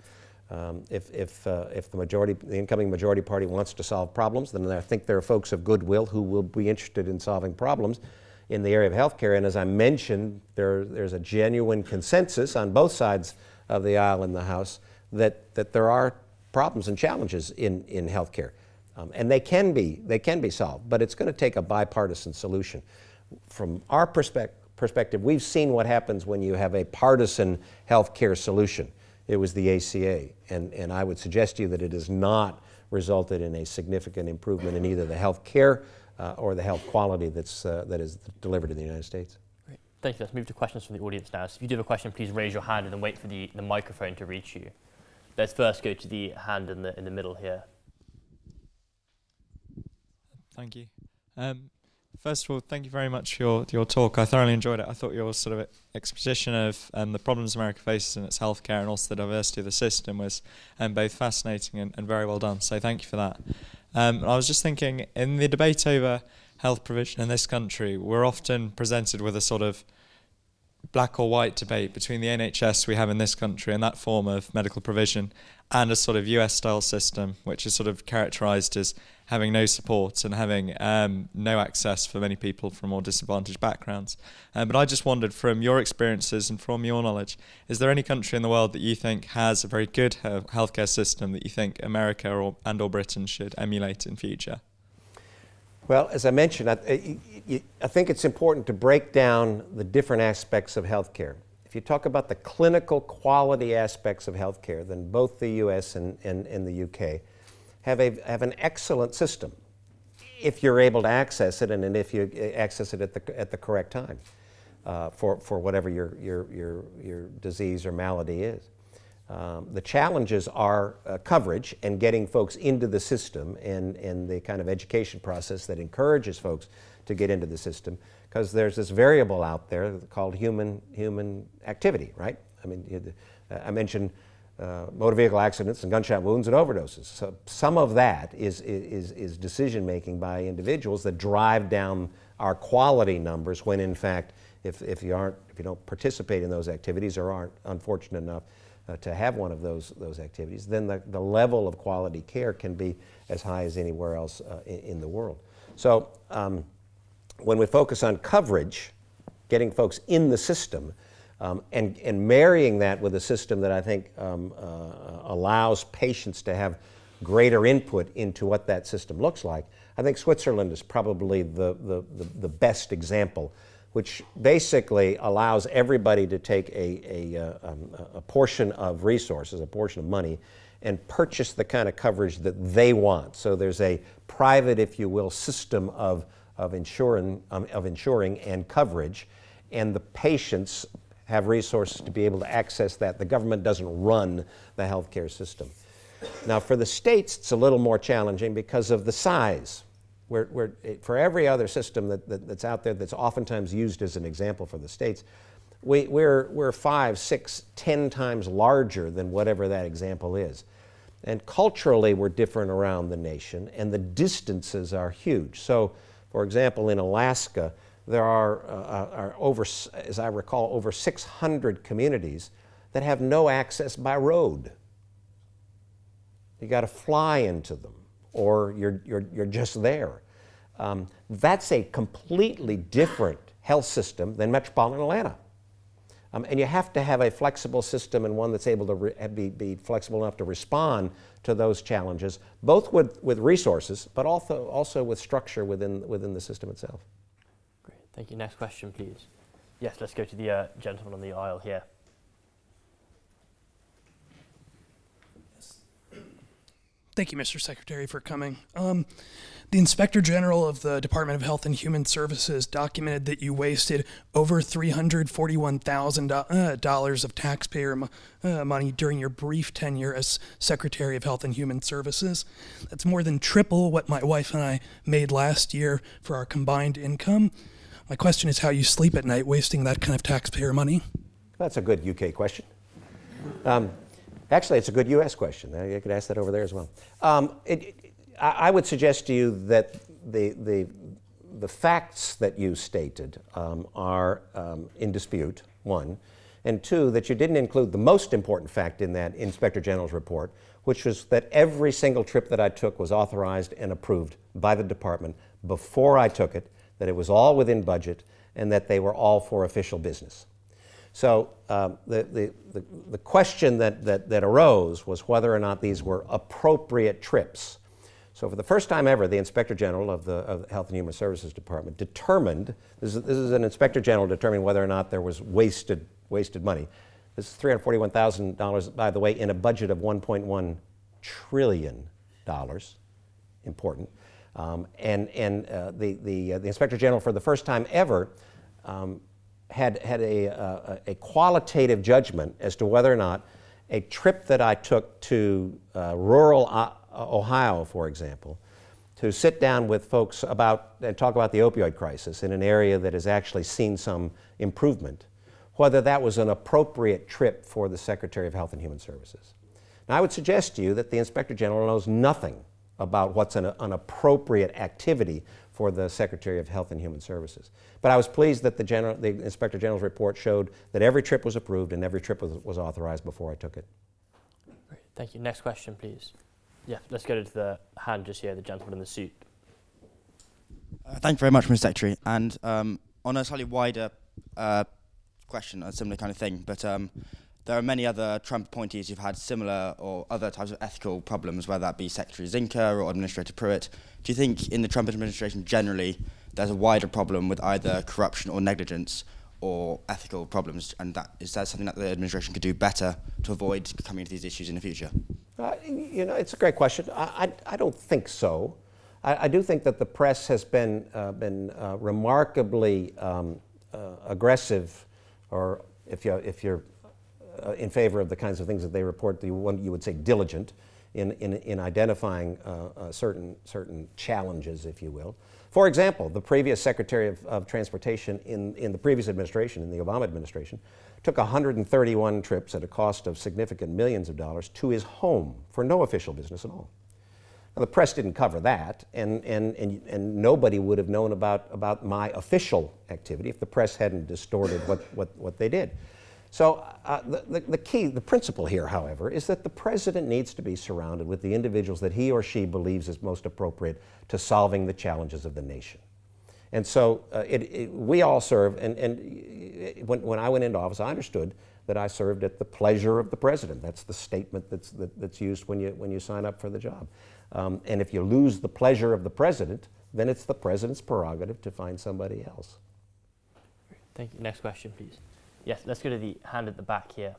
Um, if, if, uh, if the majority, the incoming majority party wants to solve problems, then I think there are folks of goodwill who will be interested in solving problems in the area of healthcare. And as I mentioned, there, there's a genuine consensus on both sides of the aisle in the House that, that there are problems and challenges in, in healthcare. Um, and they can be they can be solved, but it's going to take a bipartisan solution. From our perspective, perspective, we've seen what happens when you have a partisan health care solution. It was the ACA, and, and I would suggest to you that it has not resulted in a significant improvement in either the health care uh, or the health quality that's, uh, that is delivered in the United States. Great. Thank you. Let's move to questions from the audience now. So if you do have a question, please raise your hand and then wait for the, the microphone to reach you. let's first go to the hand in the in the middle here. Thank you. Um, first of all, thank you very much for your, your talk. I thoroughly enjoyed it. I thought your sort of exposition of um, the problems America faces in its healthcare and also the diversity of the system was um, both fascinating and, and very well done. So thank you for that. Um, I was just thinking, in the debate over health provision in this country, we're often presented with a sort of black or white debate between the NHS we have in this country and that form of medical provision and a sort of US style system, which is sort of characterized as having no support and having um, no access for many people from more disadvantaged backgrounds. Um, but I just wondered, from your experiences and from your knowledge, is there any country in the world that you think has a very good healthcare system that you think America or, and or Britain should emulate in future? Well, as I mentioned, I, I think it's important to break down the different aspects of healthcare. If you talk about the clinical quality aspects of healthcare, then both the US and, and, and the UK have, a, have an excellent system if you're able to access it and, and if you access it at the, at the correct time uh, for, for whatever your, your, your, your disease or malady is. Um, the challenges are uh, coverage and getting folks into the system and, and the kind of education process that encourages folks to get into the system because there's this variable out there called human, human activity, right? I mean, I mentioned uh, motor vehicle accidents and gunshot wounds and overdoses. So some of that is, is, is decision making by individuals that drive down our quality numbers when in fact if, if you aren't if you don't participate in those activities or aren't unfortunate enough uh, to have one of those those activities then the, the level of quality care can be as high as anywhere else uh, in, in, the world. So um, when we focus on coverage getting folks in the system um, and, and marrying that with a system that I think um, uh, allows patients to have greater input into what that system looks like, I think Switzerland is probably the, the, the, the best example, which basically allows everybody to take a, a, a, uh, um, a portion of resources, a portion of money, and purchase the kind of coverage that they want. So there's a private, if you will, system of, of, insuring, um, of insuring and coverage, and the patients have resources to be able to access that. The government doesn't run the healthcare system. Now, for the states, it's a little more challenging because of the size. We're, we're, for every other system that, that, that's out there that's oftentimes used as an example for the states, we, we're, we're five, six, ten times larger than whatever that example is. And culturally, we're different around the nation, and the distances are huge. So, for example, in Alaska, there are, uh, uh, are over, as I recall, over 600 communities that have no access by road. You got to fly into them, or you're, you're, you're just there. Um, that's a completely different health system than metropolitan Atlanta. Um, and you have to have a flexible system and one that's able to be, be flexible enough to respond to those challenges, both with, with resources, but also, also with structure within, within the system itself. Great, thank you. Next question, please. Yes, let's go to the uh, gentleman on the aisle here. Thank you, Mr. Secretary, for coming. Um, the Inspector General of the Department of Health and Human Services documented that you wasted over $341,000 uh, of taxpayer uh, money during your brief tenure as Secretary of Health and Human Services. That's more than triple what my wife and I made last year for our combined income. My question is how you sleep at night wasting that kind of taxpayer money. That's a good UK question. Um, actually, it's a good US question. Uh, you could ask that over there as well. Um, it, it, I, would suggest to you that the, the, the facts that you stated um, are um, in dispute, one, and two, that you didn't include the most important fact in that Inspector General's report, which was that every single trip that I took was authorized and approved by the department before I took it that it was all within budget, and that they were all for official business. So um, the, the, the, the, question that, that, that arose was whether or not these were appropriate trips. So for the first time ever, the Inspector General of the, of the Health and Human Services Department determined, this is, this is an Inspector General determining whether or not there was wasted, wasted money. This is $341,000, by the way, in a budget of $1.1 trillion. Important. Um, and and uh, the, the, uh, the, Inspector General, for the first time ever, um, had, had a, uh, a qualitative judgment as to whether or not a trip that I took to uh, rural uh, Ohio, for example, to sit down with folks about and talk about the opioid crisis in an area that has actually seen some improvement, whether that was an appropriate trip for the Secretary of Health and Human Services. Now, I would suggest to you that the Inspector General knows nothing about what's an, an appropriate activity for the Secretary of Health and Human Services. But I was pleased that the, General, the Inspector General's report showed that every trip was approved and every trip was, was authorized before I took it. Great. Thank you. Next question, please. Yeah, let's go to the hand just here, the gentleman in the suit. Uh, thank you very much, Mr. Secretary. And um, on a slightly wider uh, question, a similar kind of thing, but um, there are many other Trump appointees who've had similar or other types of ethical problems, whether that be Secretary Zinke or Administrator Pruitt. Do you think in the Trump administration generally there's a wider problem with either corruption or negligence or ethical problems, and that is that something that the administration could do better to avoid coming into these issues in the future? Uh, you know, it's a great question. I, I, I don't think so. I, I, do think that the press has been, uh, been uh, remarkably um, uh, aggressive, or if, you, if you're uh, in favor of the kinds of things that they report, the one you would say diligent in, in, in identifying uh, certain, certain challenges, if you will. For example, the previous Secretary of, of, Transportation in, in the previous administration, in the Obama administration, took 131 trips at a cost of significant millions of dollars to his home for no official business at all. Now, the press didn't cover that, and, and, and, and nobody would have known about, about my official activity if the press hadn't distorted what, what, what they did. So uh, the, the, the, key, the principle here, however, is that the president needs to be surrounded with the individuals that he or she believes is most appropriate to solving the challenges of the nation. And so uh, it, it, we all serve, and, and when, when I went into office, I understood that I served at the pleasure of the president. That's the statement that's, that, that's used when you, when you sign up for the job. Um, and if you lose the pleasure of the president, then it's the president's prerogative to find somebody else. Thank you. Next question, please. Yes, let's go to the hand at the back here.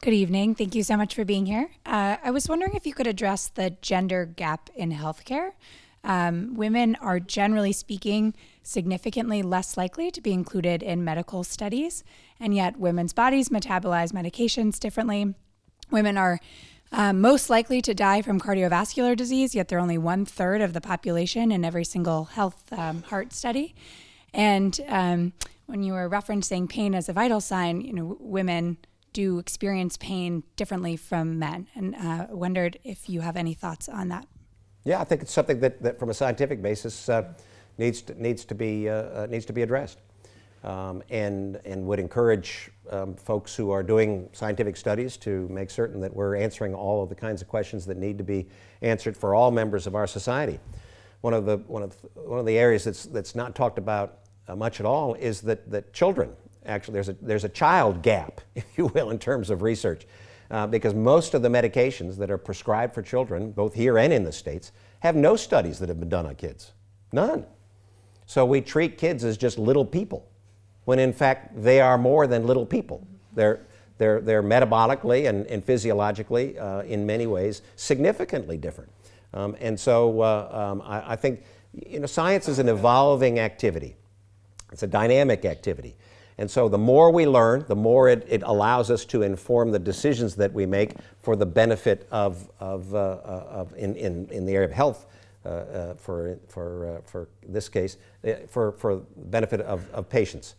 Good evening. Thank you so much for being here. Uh, I was wondering if you could address the gender gap in healthcare. Um, women are generally speaking significantly less likely to be included in medical studies, and yet women's bodies metabolize medications differently. Women are um, most likely to die from cardiovascular disease, yet they're only one third of the population in every single health um, heart study. And um, when you were referencing pain as a vital sign, you know, women do experience pain differently from men. And uh, wondered if you have any thoughts on that. Yeah, I think it's something that, that from a scientific basis, uh, needs, to, needs, to be, uh, uh needs to be addressed um, and, and would encourage um, folks who are doing scientific studies to make certain that we're answering all of the kinds of questions that need to be answered for all members of our society. One of the, one of, one of the areas that's, that's not talked about uh, much at all is that, that children, actually, there's a, there's a child gap, if you will, in terms of research. Uh, because most of the medications that are prescribed for children, both here and in the States, have no studies that have been done on kids. None. So we treat kids as just little people when in fact they are more than little people. They're, they're, they're metabolically and, and physiologically, uh, in many ways, significantly different. Um, and so uh, um, I, I, think you know, science is an evolving activity, it's a dynamic activity. And so the more we learn, the more it, it allows us to inform the decisions that we make for the benefit of, of, uh, uh of in, in, in the area of health. Uh, uh, for, for, for this case, for, for benefit of, of patients.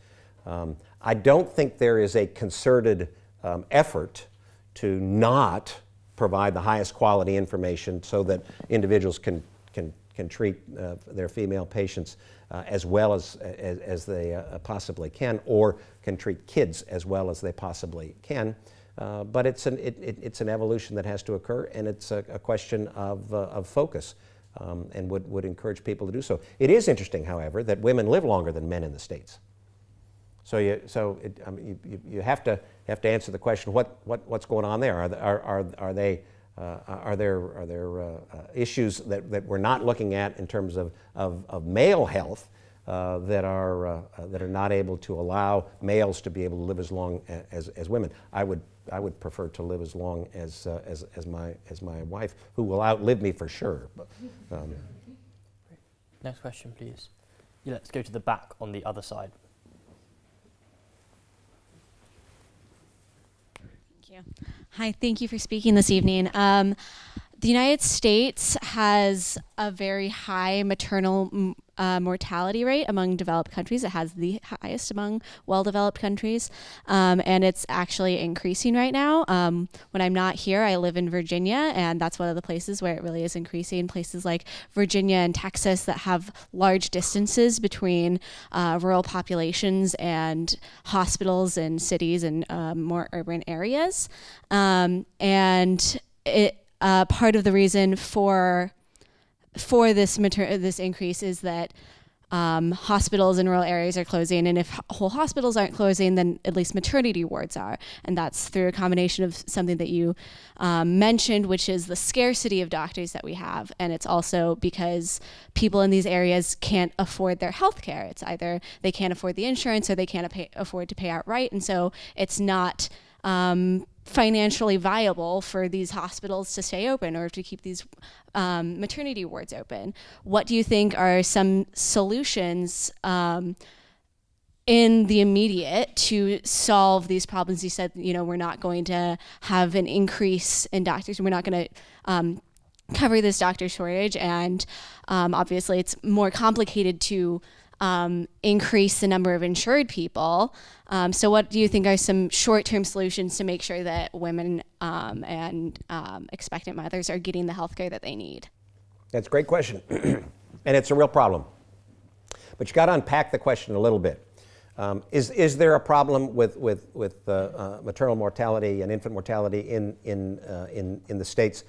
Um, I don't think there is a concerted um, effort to not provide the highest quality information so that individuals can, can, can treat uh, their female patients uh, as well as, as, as they uh, possibly can, or can treat kids as well as they possibly can. Uh, but it's an, it, it, it's an evolution that has to occur, and it's a, a question of, uh, of focus. Um, and would, would encourage people to do so. It is interesting, however, that women live longer than men in the States. So you, so it, I mean, you, you have to have to answer the question: what, what what's going on there? Are are are, are they uh, are there are there uh, uh, issues that, that we're not looking at in terms of of, of male health uh, that are uh, uh, that are not able to allow males to be able to live as long as, as women? I would I would prefer to live as long as as, as my as my wife, who will outlive me for sure. But, um. Next question, please. Yeah, let's go to the back on the other side. Thank you. Hi, thank you for speaking this evening. Um, the United States has a very high maternal uh, mortality rate among developed countries. It has the highest among well developed countries, um, and it's actually increasing right now. Um, when I'm not here, I live in Virginia, and that's one of the places where it really is increasing. Places like Virginia and Texas that have large distances between uh, rural populations and hospitals and cities and um, more urban areas. Um, and it, uh, part of the reason for for this mater- this increase is that um, hospitals in rural areas are closing, and if whole hospitals aren't closing, then at least maternity wards are, and that's through a combination of something that you um, mentioned, which is the scarcity of doctors that we have, and it's also because people in these areas can't afford their health care. It's either they can't afford the insurance or they can't afford to pay outright, and so it's not. Um, financially viable for these hospitals to stay open or to keep these um, maternity wards open. What do you think are some solutions? Um, in the immediate to solve these problems you said you know we're not going to have an increase in doctors we're not going to um, cover this doctor shortage and um, obviously it's more complicated to um, increase the number of insured people. Um, so, what do you think are some short term solutions to make sure that women um, and um, expectant mothers are getting the health care that they need? That's a great question. and it's a real problem. But you got to unpack the question a little bit. Um, is, is there a problem with, with, with uh, uh, maternal mortality and infant mortality in, in, uh, in, in the states?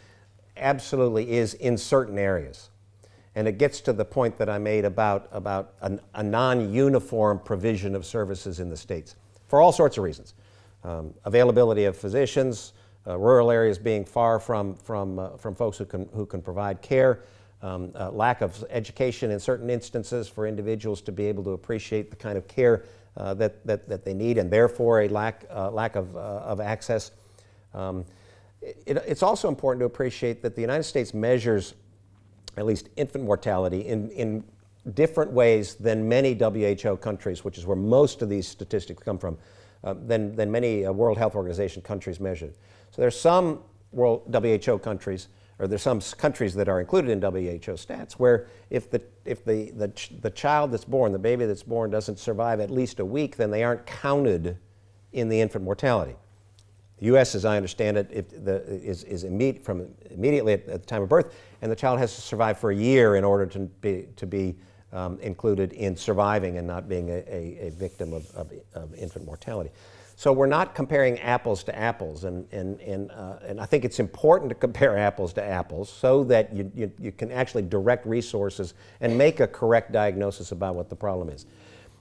Absolutely is in certain areas. And it gets to the point that I made about, about an, a non uniform provision of services in the states for all sorts of reasons. Um, availability of physicians, uh, rural areas being far from, from, uh, from folks who can, who can provide care, um, uh, lack of education in certain instances for individuals to be able to appreciate the kind of care uh, that, that, that they need, and therefore a lack, uh, lack of, uh, of access. Um, it, it's also important to appreciate that the United States measures at least infant mortality, in, in different ways than many WHO countries, which is where most of these statistics come from, uh, than, than many uh, World Health Organization countries measured. So there's some World WHO countries, or there's some countries that are included in WHO stats, where if the if the, the, the child that's born, the baby that's born, doesn't survive at least a week, then they aren't counted in the infant mortality. The U.S., as I understand it, the, is, is immediate, from immediately at, at, the time of birth, and the child has to survive for a year in order to be, to be um, included in surviving and not being a, a, a victim of, of, of, infant mortality. So we're not comparing apples to apples, and, and, and, uh, and I think it's important to compare apples to apples so that you, you, you can actually direct resources and make a correct diagnosis about what the problem is.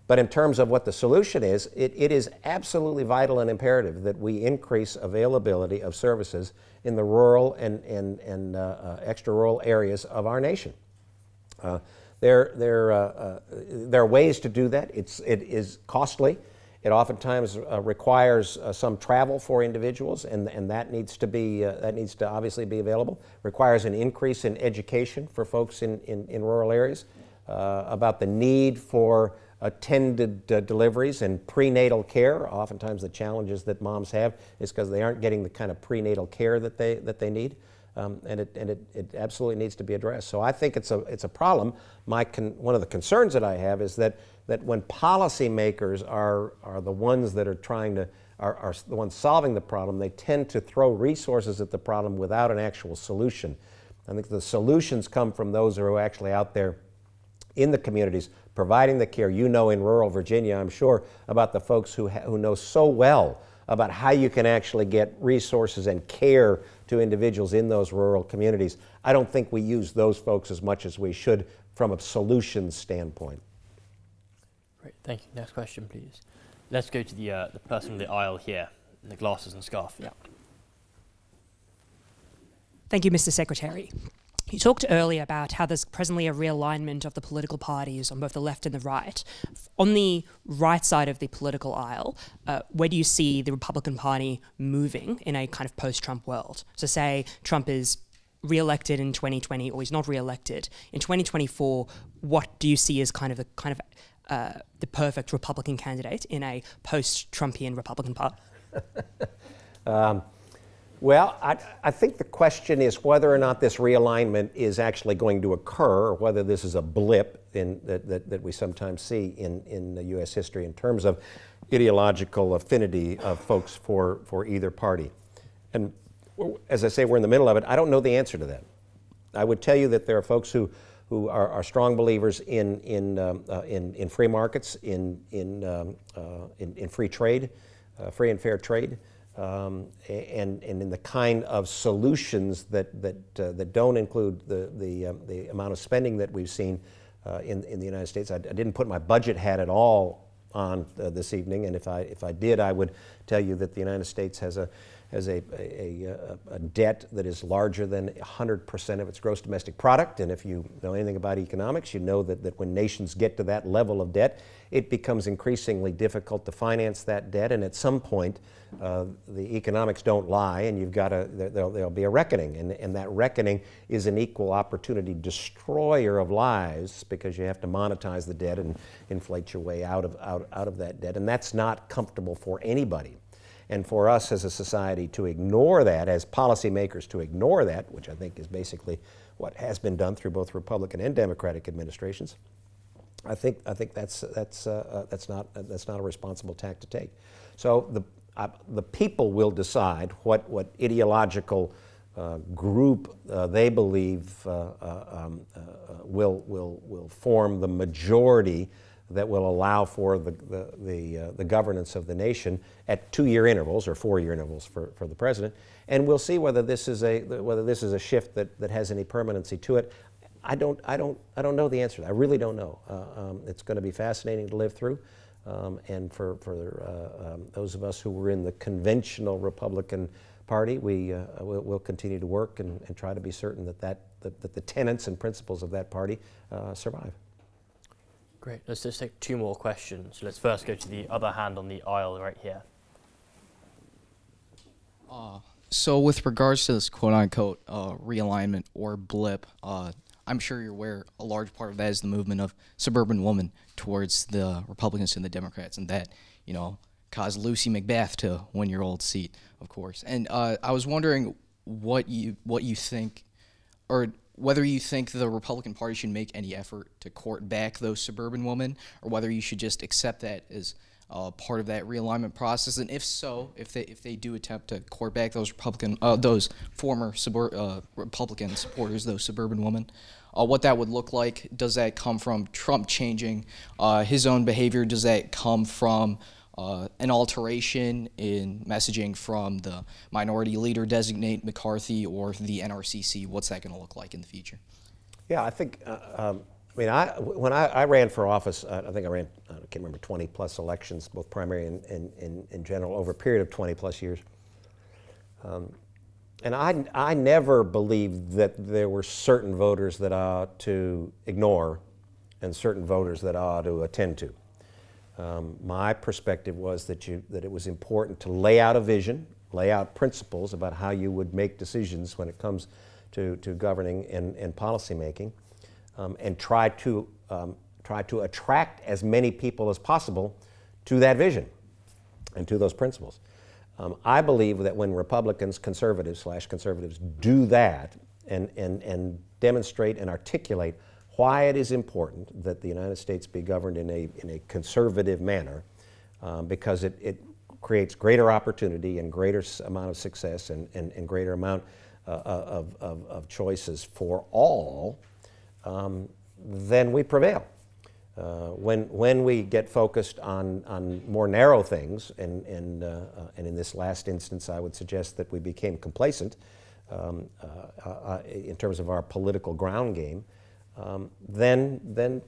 But in terms of what the solution is, it, it is absolutely vital and imperative that we increase availability of services in the rural and, and, and uh, uh, extra rural areas of our nation. Uh, there, there, uh, uh, there are ways to do that. It's, it is costly. It oftentimes uh, requires some travel for individuals, and, and that, needs to be, that needs to obviously be available. Requires an increase in education for folks in, in, in rural areas about the need for attended uh, deliveries and prenatal care. Oftentimes, the challenges that moms have is because they aren't getting the kind of prenatal care that they, that they need. Um, and it, and it, it absolutely needs to be addressed. So I think it's a, it's a problem. My one of the concerns that I have is that, that when policymakers are, are the ones that are trying to, are, are the ones solving the problem, they tend to throw resources at the problem without an actual solution. I think the solutions come from those who are actually out there in the communities providing the care. You know in rural Virginia, I'm sure, about the folks who, who know so well about how you can actually get resources and care to individuals in those rural communities. I don't think we use those folks as much as we should from a solutions standpoint. Great, thank you. Next question, please. Let's go to the, uh, the person in the aisle here, in the glasses and scarf. Yeah. Thank you, Mr. Secretary. You talked earlier about how there's presently a realignment of the political parties on both the left and the right. On the right side of the political aisle, uh, where do you see the Republican Party moving in a kind of post Trump world? So, say Trump is re-elected in 2020 or he's not re-elected in 2024 what do you see as kind of the kind of uh, the perfect republican candidate in a post-trumpian republican party Um, well, I, I, think the question is whether or not this realignment is actually going to occur, or whether this is a blip in, that, that, that we sometimes see in, in U.S. history in terms of ideological affinity of folks for, for either party. And as I say, we're in the middle of it. I don't know the answer to that. I would tell you that there are folks who, who are, are strong believers in, in, um, uh, in, in, free markets, in, in, um, uh, in, in, free trade, uh, free and fair trade um, and, and in the kind of solutions that, that, uh, that don't include the, the, um, the amount of spending that we've seen uh, in, in the United States. I, I, didn't put my budget hat at all on uh, this evening, and if I, if I did, I would tell you that the United States has a, has a, a, a, a, debt that is larger than 100% of its gross domestic product. And if you know anything about economics, you know that, that when nations get to that level of debt, it becomes increasingly difficult to finance that debt. And at some point, uh, the economics don't lie, and you've got to, there'll, there'll be a reckoning. And, and that reckoning is an equal opportunity destroyer of lives because you have to monetize the debt and inflate your way out of, out, out of that debt. And that's not comfortable for anybody. And for us as a society to ignore that, as policymakers to ignore that, which I think is basically what has been done through both Republican and Democratic administrations, I think, I think that's, that's, uh, uh, that's, not, uh, that's not a responsible tack to take. So the, uh, the people will decide what, what ideological uh, group uh, they believe um, will, will, will form the majority that will allow for the, the, the, uh, the governance of the nation at two-year intervals or four-year intervals for, for the president. And we'll see whether this is a, whether this is a shift that, that has any permanency to it. I don't, I don't, I don't know the answer. I really don't know. Uh, um, it's going to be fascinating to live through. Um, and for, for uh, um, those of us who were in the conventional Republican Party, we uh, will we'll continue to work and, and, try to be certain that, that, that, that, the tenets and principles of that party uh, survive. Great. Let's just take two more questions. So Let's first go to the other hand on the aisle right here. Uh, so, with regards to this quote unquote uh, realignment or blip, uh, I'm sure you're aware a large part of that is the movement of suburban women towards the Republicans and the Democrats, and that, you know, caused Lucy McBath to win your old seat, of course. And uh, I was wondering what you what you think, or whether you think the Republican Party should make any effort to court back those suburban women, or whether you should just accept that as uh, part of that realignment process, and if so, if they if they do attempt to court back those Republican uh, those former uh, Republican supporters, those suburban women, uh, what that would look like? Does that come from Trump changing uh, his own behavior? Does that come from uh, an alteration in messaging from the minority leader designate McCarthy or the NRCC? What's that going to look like in the future? Yeah, I think. Uh, um, I mean, I, when I, I, ran for office, uh, I think I ran, I can't remember, 20 plus elections, both primary and, and, and, general, over a period of 20 plus years. Um, and I, I never believed that there were certain voters that I ought to ignore and certain voters that I ought to attend to. Um, my perspective was that, you, that it was important to lay out a vision, lay out principles about how you would make decisions when it comes to, to governing and, and policy making, um, and try to, um, try to attract as many people as possible to that vision and to those principles. Um, I believe that when Republicans, conservatives slash conservatives do that and, and, and demonstrate and articulate why it is important that the United States be governed in a, in a conservative manner um, because it, it creates greater opportunity and greater amount of success and, and, and greater amount uh, uh, of, of, of, choices for all, um, then we prevail. Uh, when, when we get focused on, on more narrow things, and, and, uh, uh, and in this last instance, I would suggest that we became complacent um, uh, in terms of our political ground game, um, then, then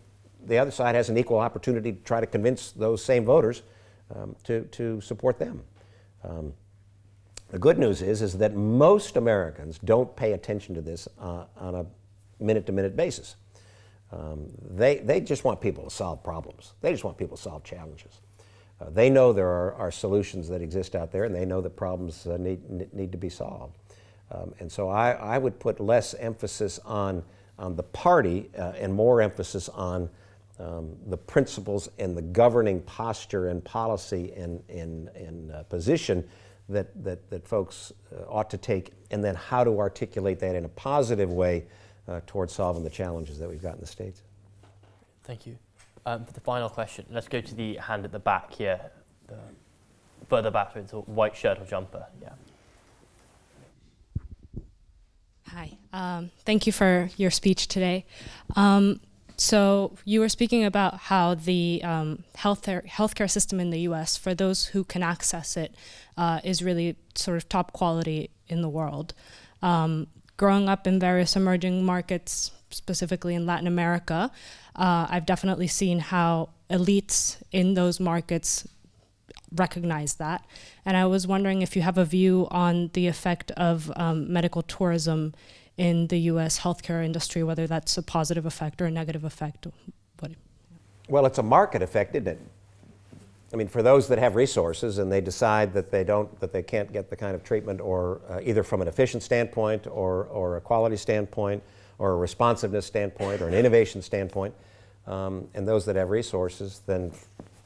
the other side has an equal opportunity to try to convince those same voters um, to, to support them. Um, the good news is, is that most Americans don't pay attention to this uh, on a minute-to-minute basis. Um, they, they just want people to solve problems. They just want people to solve challenges. Uh, they know there are, are, solutions that exist out there, and they know that problems uh, need, need to be solved. Um, and so I, I would put less emphasis on on the party uh, and more emphasis on um, the principles and the governing posture and policy and, and, and uh, position that, that, that folks uh, ought to take, and then how to articulate that in a positive way uh, towards solving the challenges that we've got in the States. Thank you. Um, for the final question, let's go to the hand at the back here. The further back with a white shirt or jumper. Yeah. Hi. Um, thank you for your speech today. Um, so you were speaking about how the um, healthcare healthcare system in the U.S. for those who can access it uh, is really sort of top quality in the world. Um, growing up in various emerging markets, specifically in Latin America, uh, I've definitely seen how elites in those markets recognize that. And I was wondering if you have a view on the effect of um, medical tourism in the U.S. healthcare industry, whether that's a positive effect or a negative effect. Well, it's a market effect, isn't it? I mean, for those that have resources and they decide that they don't, that they can't get the kind of treatment, or uh, either from an efficient standpoint, or, or a quality standpoint, or a responsiveness standpoint, or an innovation standpoint, um, and those that have resources then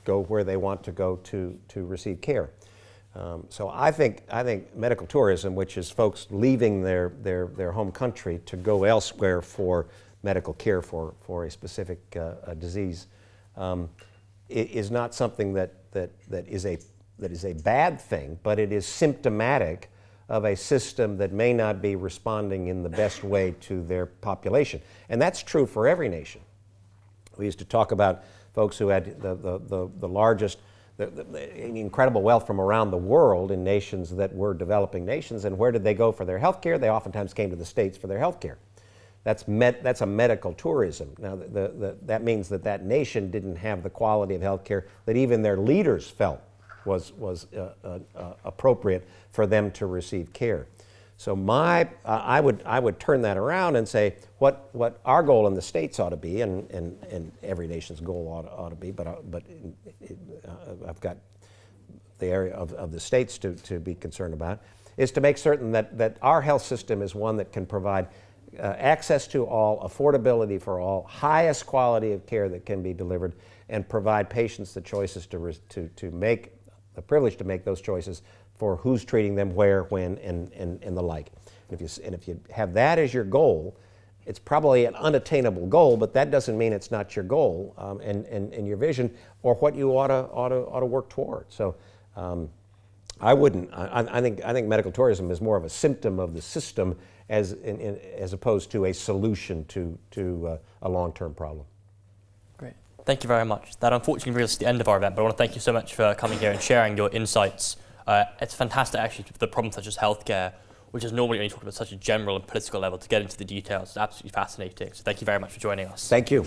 go where they want to go to, to receive care. Um, so I think, I think medical tourism, which is folks leaving their, their, their home country to go elsewhere for medical care for, for a specific uh, a disease, um, is not something that, that, that, is a, that is a bad thing, but it is symptomatic of a system that may not be responding in the best way to their population. And that's true for every nation. We used to talk about folks who had the, the, the, the largest the, the, incredible wealth from around the world in nations that were developing nations. And where did they go for their health care? They oftentimes came to the States for their health care. That's, med, that's a medical tourism. Now, the, the, that means that that nation didn't have the quality of health care that even their leaders felt was, was uh, uh, uh, appropriate for them to receive care. So my, uh, I, would, I would turn that around and say what, what our goal in the states ought to be, and, and, and every nation's goal ought, ought to be, but, uh, but it, uh, I've got the area of, of the states to, to be concerned about, is to make certain that, that our health system is one that can provide uh, access to all, affordability for all, highest quality of care that can be delivered, and provide patients the choices to, to, to make, the privilege to make those choices for who's treating them, where, when, and, and, and the like. And if, you, and if you have that as your goal, it's probably an unattainable goal, but that doesn't mean it's not your goal um, and, and, and your vision or what you ought to, ought to, ought to work toward. So um, I wouldn't. I, I, think, I think medical tourism is more of a symptom of the system as, in, in, as opposed to a solution to, to uh, a long term problem. Great. Thank you very much. That unfortunately brings us to the end of our event, but I want to thank you so much for coming here and sharing your insights uh, it's fantastic actually for the problems such as healthcare, which is normally only talked about such a general and political level, to get into the details. It's absolutely fascinating. So thank you very much for joining us. Thank you.